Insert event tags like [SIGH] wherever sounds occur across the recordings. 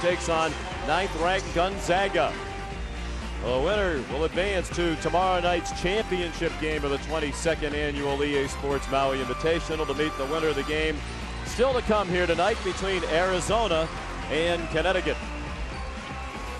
takes on ninth-ranked Gonzaga. The winner will advance to tomorrow night's championship game of the 22nd annual EA Sports Maui Invitational to meet the winner of the game. Still to come here tonight between Arizona and Connecticut.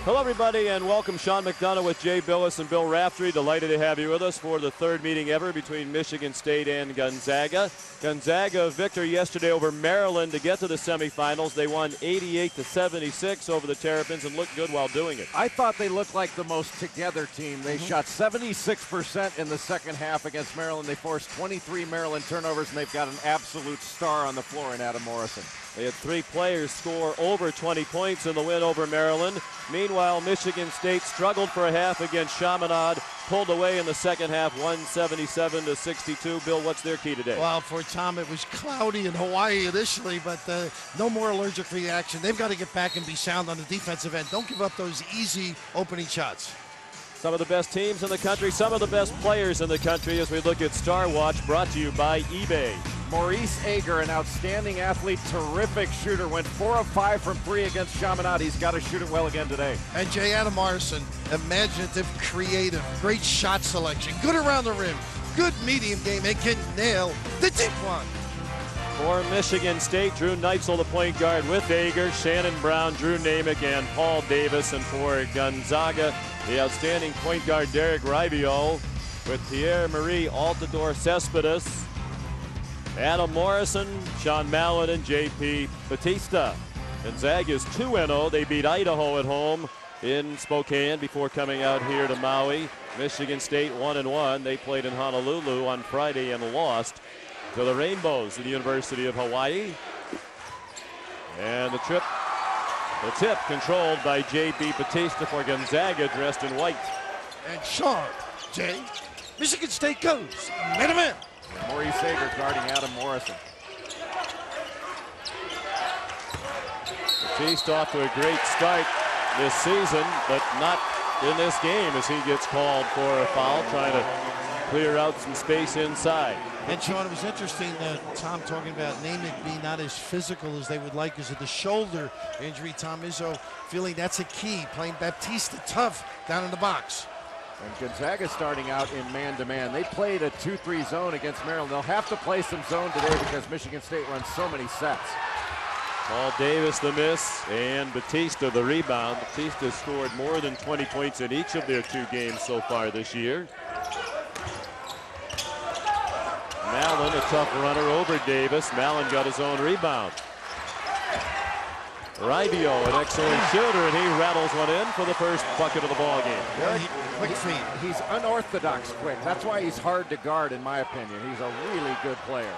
Hello, everybody, and welcome. Sean McDonough with Jay Bilas and Bill Raftery. Delighted to have you with us for the third meeting ever between Michigan State and Gonzaga. Gonzaga victory yesterday over Maryland to get to the semifinals. They won 88 to 76 over the Terrapins and looked good while doing it. I thought they looked like the most together team. They mm-hmm. shot 76% in the second half against Maryland. They forced 23 Maryland turnovers, and they've got an absolute star on the floor in Adam Morrison. They had three players score over 20 points in the win over Maryland. Meanwhile, Michigan State struggled for a half against Chaminade, pulled away in the second half, 177 to 62. Bill, what's their key today? Well, for Tom, it was cloudy in Hawaii initially, but uh, no more allergic reaction. They've got to get back and be sound on the defensive end. Don't give up those easy opening shots. Some of the best teams in the country, some of the best players in the country as we look at Star Watch, brought to you by eBay. Maurice Ager, an outstanding athlete, terrific shooter, went four of five from three against Chaminade. He's got to shoot it well again today. And Jay Adam Morrison, imaginative, creative, great shot selection, good around the rim, good medium game, and can nail the deep one. For Michigan State, Drew Neitzel, the point guard with Ager, Shannon Brown, Drew Naymick, and Paul Davis. And for Gonzaga, the outstanding point guard Derek Raivio with Pierre-Marie Altidor Cespedes, Adam Morrison, Sean Mallon, and J.P. Batista. Gonzaga's 2-0. They beat Idaho at home in Spokane before coming out here to Maui. Michigan State 1-1. They played in Honolulu on Friday and lost to the Rainbows at the University of Hawaii. And the trip, the tip controlled by J.P. Batista for Gonzaga dressed in white. And Sean, J. Michigan State goes man Maurice Ager guarding Adam Morrison. Batista off to a great start this season, but not in this game as he gets called for a foul, trying to clear out some space inside. And Sean, it was interesting that Tom talking about Naymick being not as physical as they would like because of the shoulder injury. Tom Izzo feeling that's a key, playing Batista tough down in the box. And Gonzaga starting out in man-to-man. -man. They played a 2-3 zone against Maryland. They'll have to play some zone today because Michigan State runs so many sets. Paul Davis the miss and Batista the rebound. Batista scored more than 20 points in each of their two games so far this year. Mallon, a tough runner over Davis. Mallon got his own rebound. Raivio, an excellent shooter, and he rattles one in for the first bucket of the ball game. Good, quick feet. He's unorthodox quick. That's why he's hard to guard, in my opinion. He's a really good player.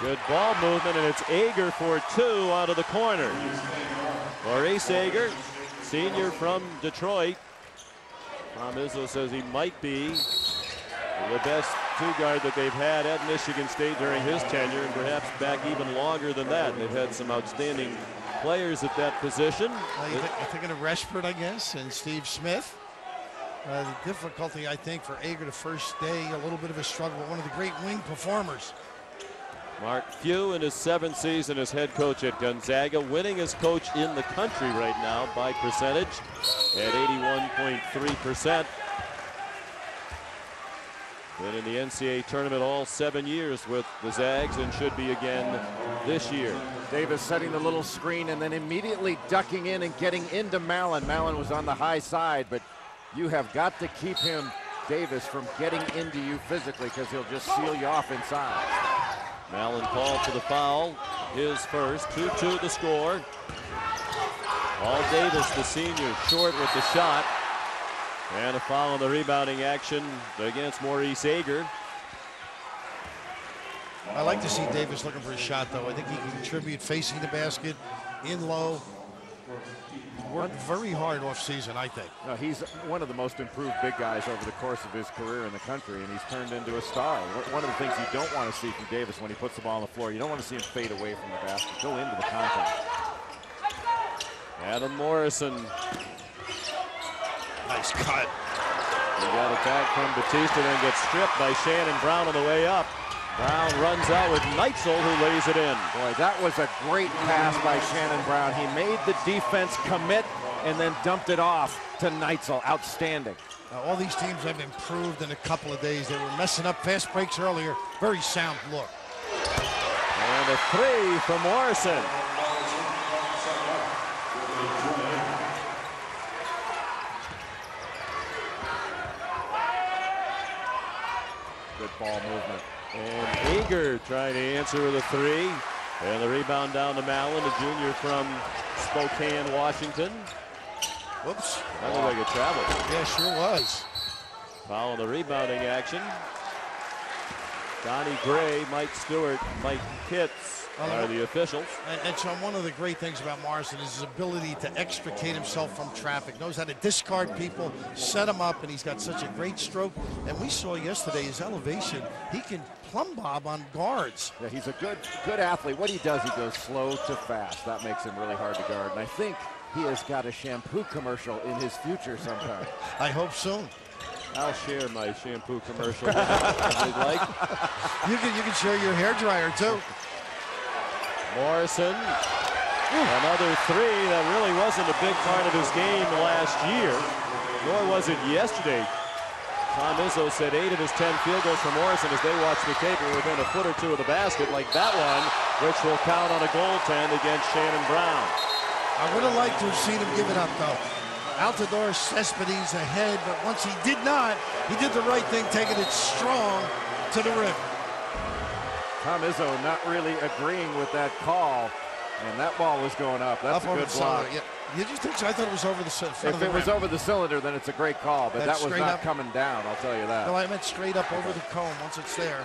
Good ball movement, and it's Ager for two out of the corner. Maurice Ager, senior from Detroit. Tom Izzo says he might be the best two guard that they've had at Michigan State during his tenure, and perhaps back even longer than that. They've had some outstanding players at that position. Uh, you th thinking of Reshford, I guess, and Steve Smith. Uh, the difficulty, I think, for Ager the first day, a little bit of a struggle. One of the great wing performers. Mark Few in his seventh season as head coach at Gonzaga, winning as coach in the country right now by percentage at 81.3%. Been in the NCAA tournament all seven years with the Zags and should be again this year. Davis setting the little screen and then immediately ducking in and getting into Mallon. Mallon was on the high side, but you have got to keep him, Davis, from getting into you physically because he'll just seal you off inside. Mallon called for the foul, his first, 2-2 the score. Paul Davis, the senior, short with the shot. And a foul on the rebounding action against Maurice Ager. I like to see Davis looking for a shot, though. I think he can contribute facing the basket, in low. Worked very hard off season, I think. No, he's one of the most improved big guys over the course of his career in the country, and he's turned into a star. One of the things you don't want to see from Davis when he puts the ball on the floor, you don't want to see him fade away from the basket, go into the contact. Adam Morrison Nice cut. He got it back from Batista, then gets stripped by Shannon Brown on the way up. Brown runs out with Neitzel who lays it in. Boy, that was a great pass by Shannon Brown. He made the defense commit and then dumped it off to Neitzel. Outstanding. Uh, all these teams have improved in a couple of days. They were messing up fast breaks earlier. Very sound look. And a three from Morrison. Good ball movement. And Ager trying to answer with a three. And the rebound down to Mallon, a junior from Spokane, Washington. Whoops. That looked like a travel. Yeah, sure was. Following the rebounding action. Donnie Gray, Mike Stewart, Mike Pitts are uh, the officials. And, and Sean, one of the great things about Morrison is his ability to extricate himself from traffic. Knows how to discard people, set them up, and he's got such a great stroke. And we saw yesterday his elevation. He can plumb bob on guards. Yeah, he's a good good athlete. What he does, he goes slow to fast. That makes him really hard to guard. And I think he has got a shampoo commercial in his future sometime. [LAUGHS] I hope soon. I'll share my shampoo commercial [LAUGHS] if you'd like. You can you can share your hair dryer too. Morrison, another three that really wasn't a big part of his game last year, nor was it yesterday. Tom Izzo said eight of his 10 field goals for Morrison as they watched the tape were within a foot or two of the basket, like that one, which will count on a goaltend against Shannon Brown. I would have liked to have seen him give it up though. Altidor Cespedes ahead, but once he did not, he did the right thing, taking it strong to the rim. Tom Izzo not really agreeing with that call, and that ball was going up. That's Up a over good the block. cylinder. Yeah. You think so? I thought it was over the front of If the it was over the cylinder, then it's a great call, but That's that was not up. coming down, I'll tell you that. No, I meant straight up over the cone once it's there.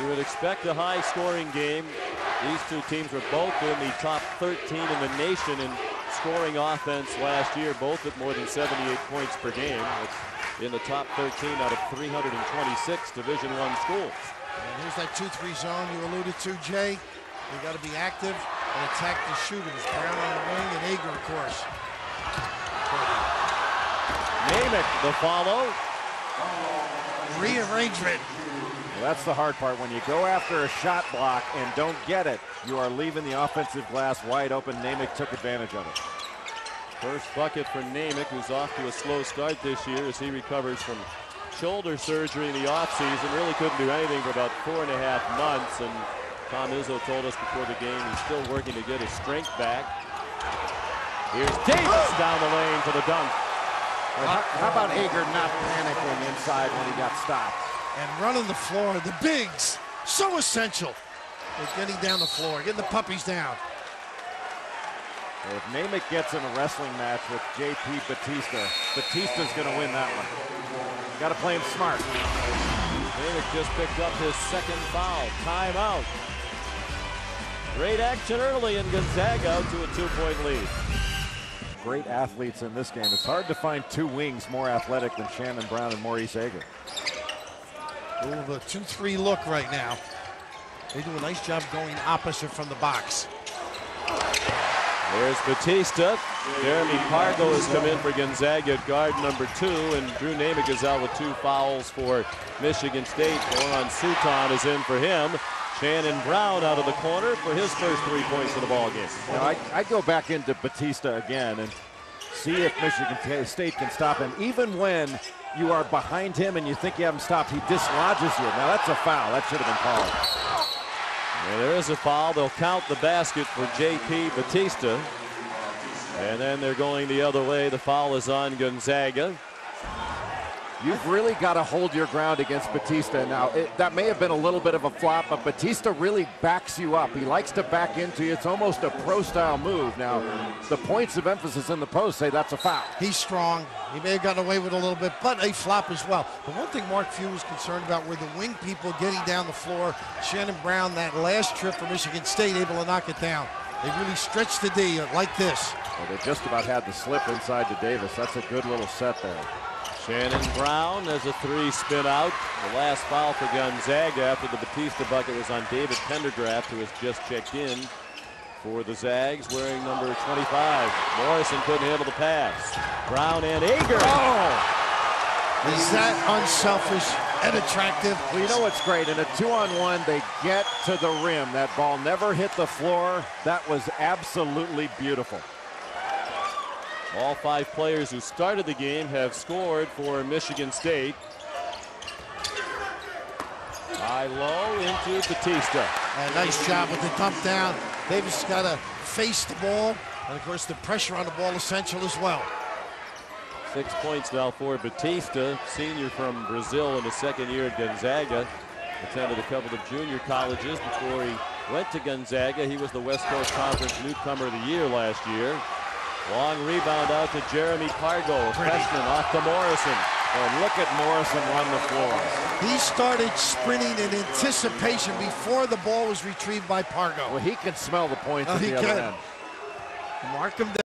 You would expect a high scoring game. These two teams were both in the top 13 in the nation in scoring offense last year, both at more than 78 points per game. It's in the top 13 out of 326 Division One schools. And here's that 2-3 zone you alluded to, Jay. We got to be active and attack the shooters. Brown on the wing and Ager, of course. Naymick, the follow. Rearrangement. Well, that's the hard part. When you go after a shot block and don't get it, you are leaving the offensive glass wide open. Naymick took advantage of it. First bucket for Naymick, who's off to a slow start this year as he recovers from shoulder surgery in the offseason. Really couldn't do anything for about four and a half months. And Tom Izzo told us before the game he's still working to get his strength back. Here's Davis down the lane for the dunk. How, how about Ager not panicking inside when he got stopped? And running the floor. The bigs. So essential. They're getting down the floor, getting the puppies down. If Naymick gets in a wrestling match with JP Batista, Batista's going to win that one. Got to play him smart. Naymick just picked up his second foul. Timeout. Great action early in Gonzaga to a two-point lead. Great athletes in this game. It's hard to find two wings more athletic than Shannon Brown and Maurice Ager. Ooh, the 2-3 look right now. They do a nice job going opposite from the box. There's Batista. Jeremy Pargo has come in for Gonzaga at guard number two, and Drew Naymick is out with two fouls for Michigan State. Goran Suton is in for him. Shannon Brown out of the corner for his first three points of the ball game. Now, I, I'd go back into Batista again and see if Michigan State can stop him. Even when you are behind him and you think you have him stopped, he dislodges you. Now, that's a foul. That should have been called. And there is a foul. They'll count the basket for J.P. Batista. And then they're going the other way. The foul is on Gonzaga. You've really got to hold your ground against Batista. Now, it, that may have been a little bit of a flop, but Batista really backs you up. He likes to back into you. It's almost a pro-style move. Now, the points of emphasis in the post say that's a foul. He's strong. He may have gotten away with a little bit, but a flop as well. The one thing Mark Few was concerned about were the wing people getting down the floor. Shannon Brown, that last trip for Michigan State, able to knock it down. They really stretched the D like this. Well, they just about had the slip inside to Davis. That's a good little set there. Shannon Brown has a three spin out. The last foul for Gonzaga after the Batista bucket was on David Pendergraft, who has just checked in for the Zags, wearing number 25. Morrison couldn't handle the pass. Brown and Ager. Oh! Is that unselfish and attractive. Well, you know what's great? In a two-on-one, they get to the rim. That ball never hit the floor. That was absolutely beautiful. All five players who started the game have scored for Michigan State. High low into Batista. A nice job with the dump down. Davis has got to face the ball. And of course, the pressure on the ball essential as well. Six points now for Batista, senior from Brazil in his second year at Gonzaga. Attended a couple of junior colleges before he went to Gonzaga. He was the West Coast Conference Newcomer of the Year last year. Long rebound out to Jeremy Pargo, a freshman off to Morrison. And look at Morrison run the floor. He started sprinting in anticipation before the ball was retrieved by Pargo. Well, he can smell the points Oh, at he the other can. end. Mark him down.